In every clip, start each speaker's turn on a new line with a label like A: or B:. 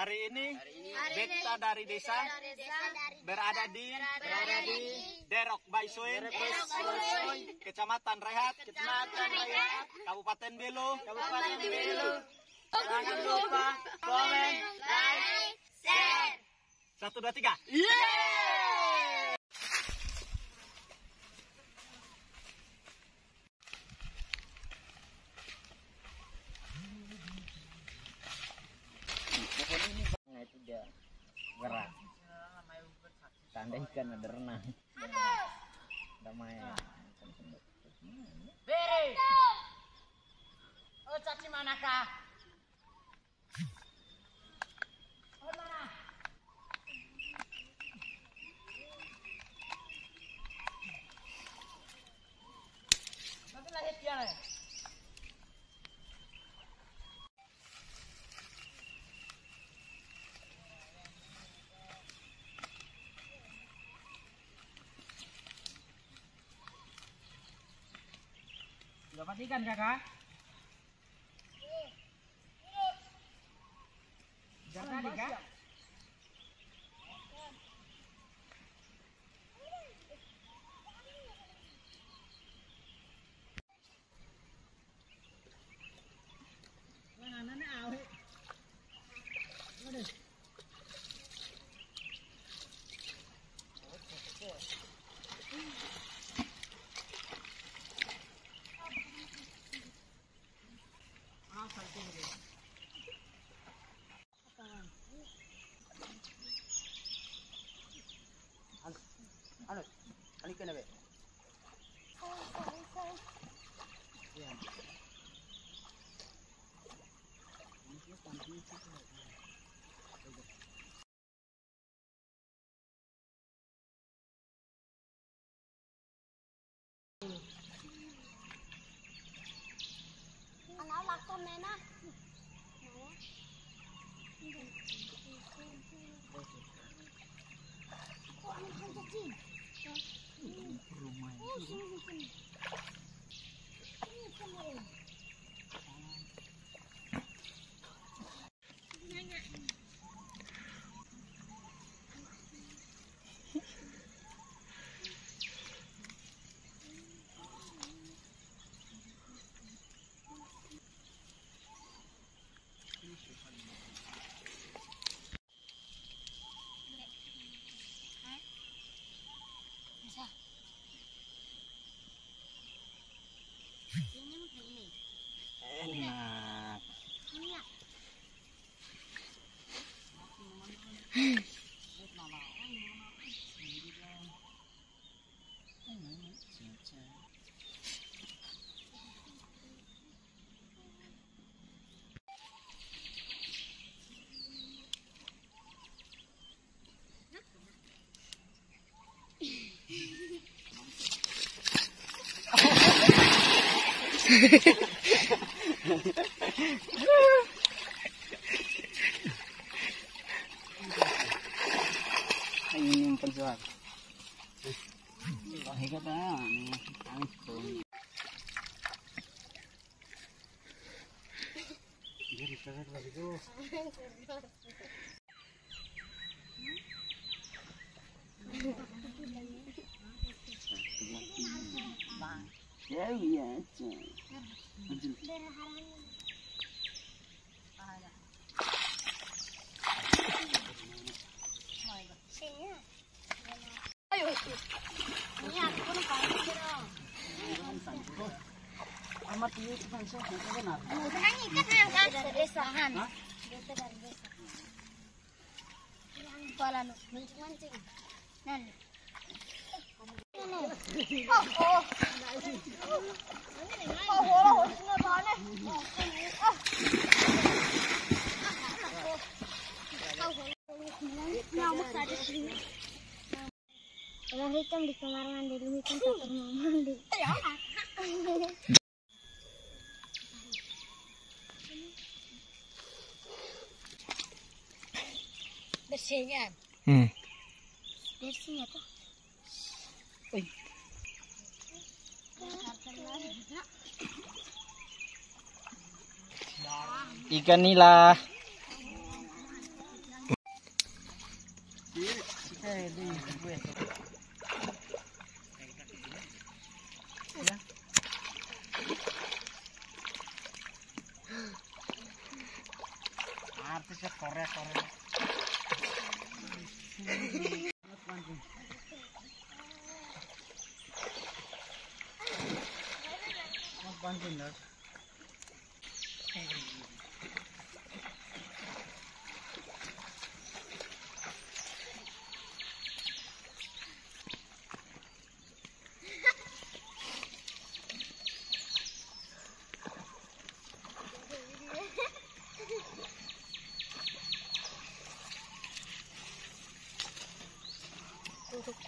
A: Hari ini Beta dari desa berada di berada di Derok Baisuen, Kecamatan Rehat, Kecamatan Rehat, Kabupaten Belu, Kabupaten Belu. Jangan lupa komen, like, share. Satu dua tiga.
B: Nah Tanda ikan ada renang. Ada main.
C: Beri. Oh, caci manakah? Oh, mana? Nanti lahir dia nih. Sudah matikan kakak? Jangan tadi อั
B: นแล้
D: วรักก็แม่นะโอ้ยมันจะจิ้
B: ม
D: โอ้
B: ยมันจะจิ้ม Ini ini. Angin tuh. Jadi iya aja. Amat ini kan sih, benar.
D: Tenang ikan angkat dari desahan. Kita dari desa. Yang kepala nu mancing-mancing. Nan. Oh, oh. Oh, oh, Orang hitam di kamar mandi, lu hitam pernah mandi. Bersihnya.
A: Hmm.
D: Bersihnya tuh.
B: Oi.
A: Ikan nila.
C: Artisnya Korea Korea.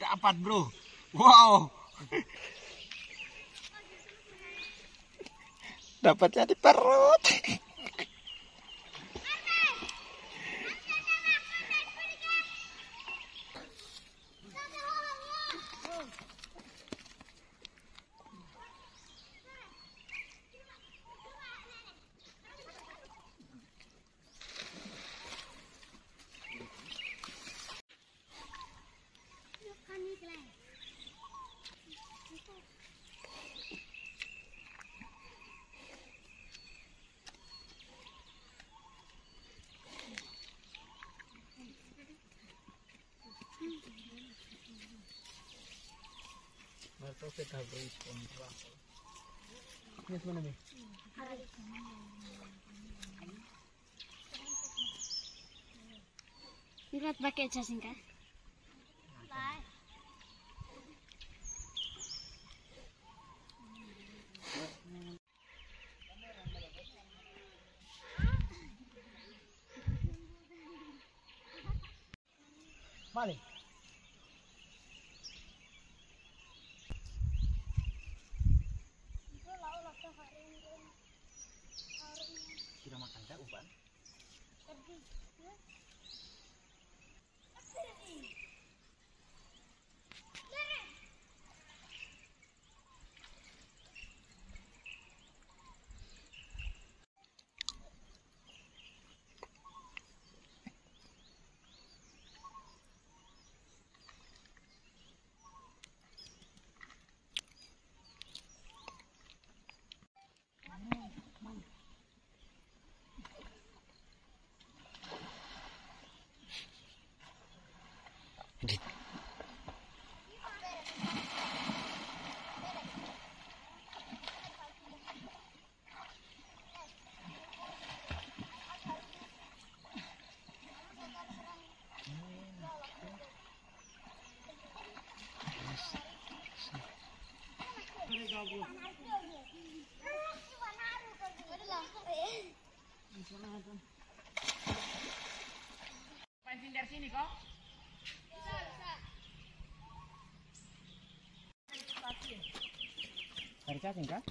D: Dapat bro. Wow. Dapatnya di perut.
C: Proszę każdy iść po nich.
E: Jest na mnie. Ilat
C: bakit
D: sa singka? Bye. Vale.
A: Pancing dari sini kok.
C: Cari cacing kah?